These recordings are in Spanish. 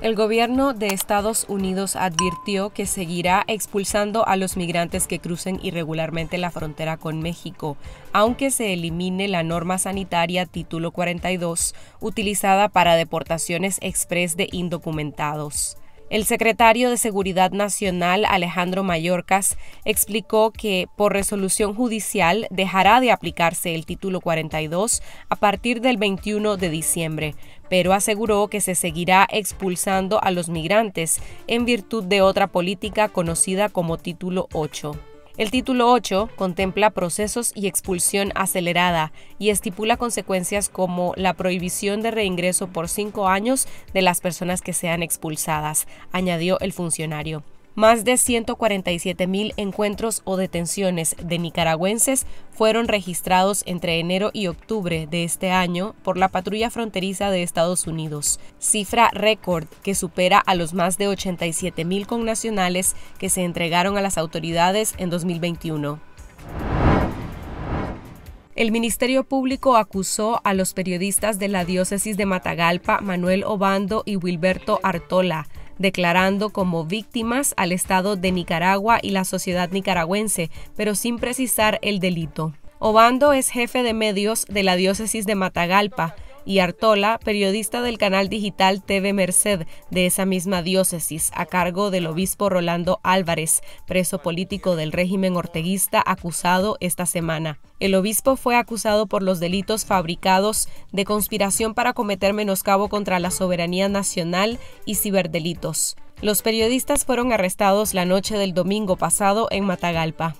El gobierno de Estados Unidos advirtió que seguirá expulsando a los migrantes que crucen irregularmente la frontera con México, aunque se elimine la norma sanitaria Título 42, utilizada para deportaciones express de indocumentados. El secretario de Seguridad Nacional, Alejandro Mayorkas, explicó que por resolución judicial dejará de aplicarse el título 42 a partir del 21 de diciembre, pero aseguró que se seguirá expulsando a los migrantes en virtud de otra política conocida como título 8. El título 8 contempla procesos y expulsión acelerada y estipula consecuencias como la prohibición de reingreso por cinco años de las personas que sean expulsadas, añadió el funcionario. Más de 147 mil encuentros o detenciones de nicaragüenses fueron registrados entre enero y octubre de este año por la patrulla fronteriza de Estados Unidos, cifra récord que supera a los más de 87 mil connacionales que se entregaron a las autoridades en 2021. El Ministerio Público acusó a los periodistas de la diócesis de Matagalpa, Manuel Obando y Wilberto Artola, declarando como víctimas al Estado de Nicaragua y la sociedad nicaragüense, pero sin precisar el delito. Obando es jefe de medios de la diócesis de Matagalpa, y Artola, periodista del canal digital TV Merced de esa misma diócesis, a cargo del obispo Rolando Álvarez, preso político del régimen orteguista acusado esta semana. El obispo fue acusado por los delitos fabricados de conspiración para cometer menoscabo contra la soberanía nacional y ciberdelitos. Los periodistas fueron arrestados la noche del domingo pasado en Matagalpa.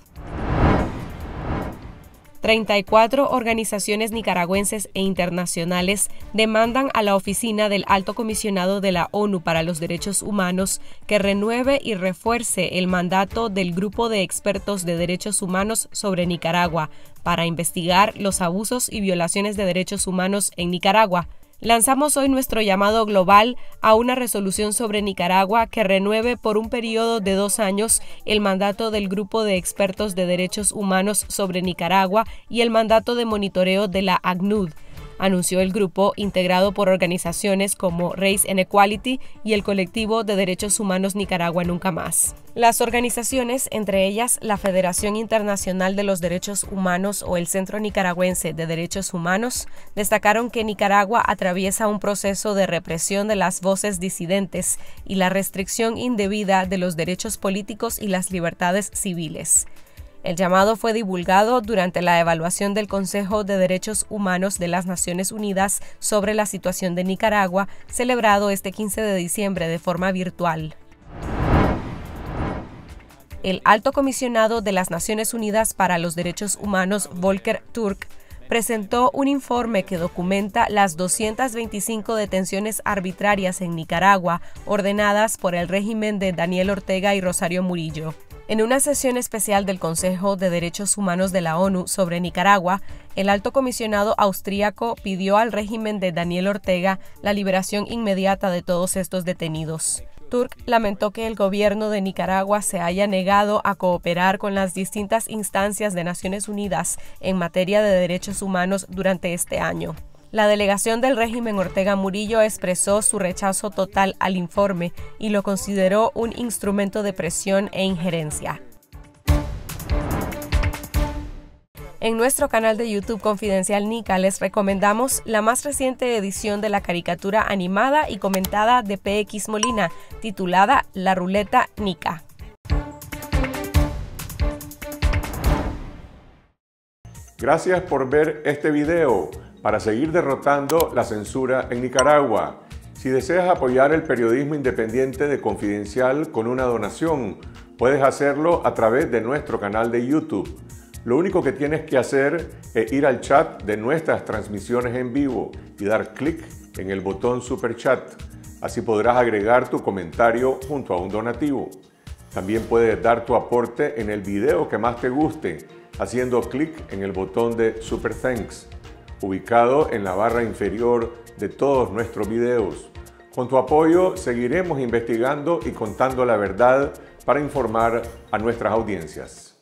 34 organizaciones nicaragüenses e internacionales demandan a la oficina del Alto Comisionado de la ONU para los Derechos Humanos que renueve y refuerce el mandato del Grupo de Expertos de Derechos Humanos sobre Nicaragua para investigar los abusos y violaciones de derechos humanos en Nicaragua Lanzamos hoy nuestro llamado global a una resolución sobre Nicaragua que renueve por un periodo de dos años el mandato del Grupo de Expertos de Derechos Humanos sobre Nicaragua y el mandato de monitoreo de la ACNUD anunció el grupo integrado por organizaciones como Race and Equality y el colectivo de derechos humanos Nicaragua Nunca Más. Las organizaciones, entre ellas la Federación Internacional de los Derechos Humanos o el Centro Nicaragüense de Derechos Humanos, destacaron que Nicaragua atraviesa un proceso de represión de las voces disidentes y la restricción indebida de los derechos políticos y las libertades civiles. El llamado fue divulgado durante la evaluación del Consejo de Derechos Humanos de las Naciones Unidas sobre la situación de Nicaragua, celebrado este 15 de diciembre de forma virtual. El alto comisionado de las Naciones Unidas para los Derechos Humanos, Volker Turk, presentó un informe que documenta las 225 detenciones arbitrarias en Nicaragua ordenadas por el régimen de Daniel Ortega y Rosario Murillo. En una sesión especial del Consejo de Derechos Humanos de la ONU sobre Nicaragua, el alto comisionado austríaco pidió al régimen de Daniel Ortega la liberación inmediata de todos estos detenidos. Turk lamentó que el gobierno de Nicaragua se haya negado a cooperar con las distintas instancias de Naciones Unidas en materia de derechos humanos durante este año. La delegación del régimen Ortega Murillo expresó su rechazo total al informe y lo consideró un instrumento de presión e injerencia. En nuestro canal de YouTube Confidencial Nica les recomendamos la más reciente edición de la caricatura animada y comentada de PX Molina, titulada La Ruleta Nica. Gracias por ver este video para seguir derrotando la censura en Nicaragua. Si deseas apoyar el periodismo independiente de Confidencial con una donación, puedes hacerlo a través de nuestro canal de YouTube. Lo único que tienes que hacer es ir al chat de nuestras transmisiones en vivo y dar clic en el botón Super Chat. Así podrás agregar tu comentario junto a un donativo. También puedes dar tu aporte en el video que más te guste haciendo clic en el botón de Super Thanks ubicado en la barra inferior de todos nuestros videos. Con tu apoyo seguiremos investigando y contando la verdad para informar a nuestras audiencias.